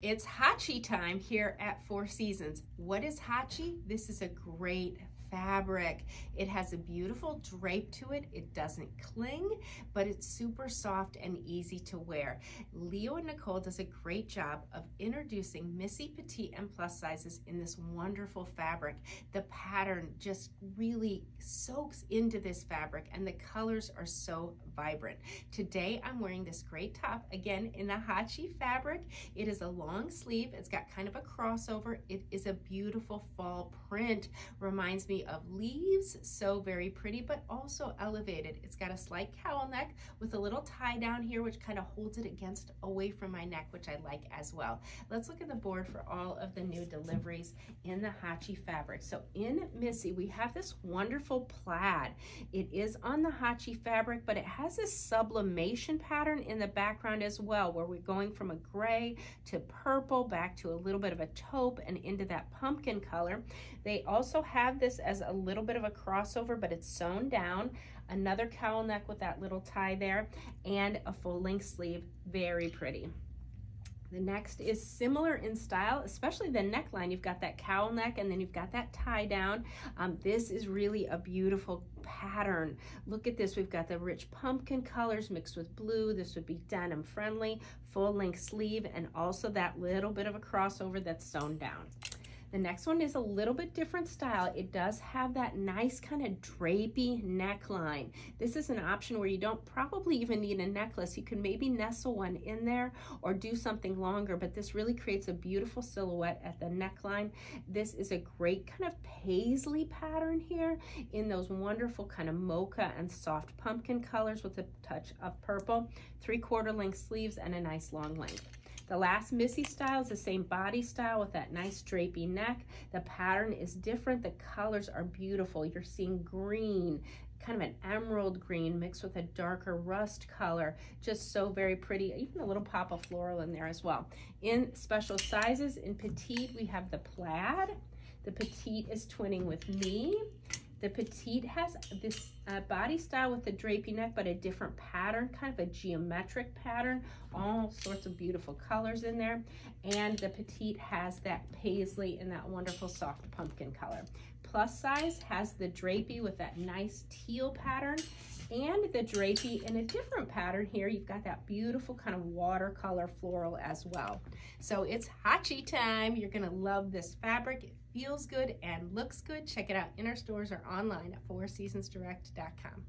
It's Hacci time here at Four Seasons. What is Hacci? This is a great fabric. It has a beautiful drape to it. It doesn't cling, but it's super soft and easy to wear. Leo and Nicole does a great job of introducing Missy Petite and plus sizes in this wonderful fabric. The pattern just really soaks into this fabric and the colors are so vibrant. Today I'm wearing this great top, again in the Hacci fabric. It is a long sleeve. It's got kind of a crossover. It is a beautiful fall print. Reminds me of leaves, so very pretty, but also elevated. It's got a slight cowl neck with a little tie down here, which kind of holds it against away from my neck, which I like as well. Let's look at the board for all of the new deliveries in the Hacci fabric. So in Missy, we have this wonderful plaid. It is on the Hacci fabric, but it has this sublimation pattern in the background as well, where we're going from a gray to purple, back to a little bit of a taupe and into that pumpkin color. They also have this as a little bit of a crossover, but it's sewn down. Another cowl neck with that little tie there and a full length sleeve. Very pretty. The next is similar in style, especially the neckline. You've got that cowl neck and then you've got that tie down. Um, this is really a beautiful pattern. Look at this. We've got the rich pumpkin colors mixed with blue. This would be denim friendly, full length sleeve, and also that little bit of a crossover that's sewn down. The next one is a little bit different style. It does have that nice kind of drapey neckline. This is an option where you don't probably even need a necklace. You can maybe nestle one in there or do something longer, but this really creates a beautiful silhouette at the neckline. This is a great kind of paisley pattern here in those wonderful kind of mocha and soft pumpkin colors with a touch of purple, three quarter length sleeves and a nice long length. The last Missy style is the same body style with that nice drapey neck. The pattern is different. The colors are beautiful. You're seeing green, kind of an emerald green mixed with a darker rust color. Just so very pretty. Even a little pop of floral in there as well. In special sizes, in petite, we have the plaid. The petite is twinning with me. The petite has this uh, body style with a drapey neck, but a different pattern, kind of a geometric pattern, all sorts of beautiful colors in there. And the petite has that paisley and that wonderful soft pumpkin color. Plus size has the drapey with that nice teal pattern and the drapey in a different pattern here. You've got that beautiful kind of watercolor floral as well. So it's Hacci time. You're gonna love this fabric. Feels good and looks good. Check it out in our stores or online at fourseasonsdirect.com.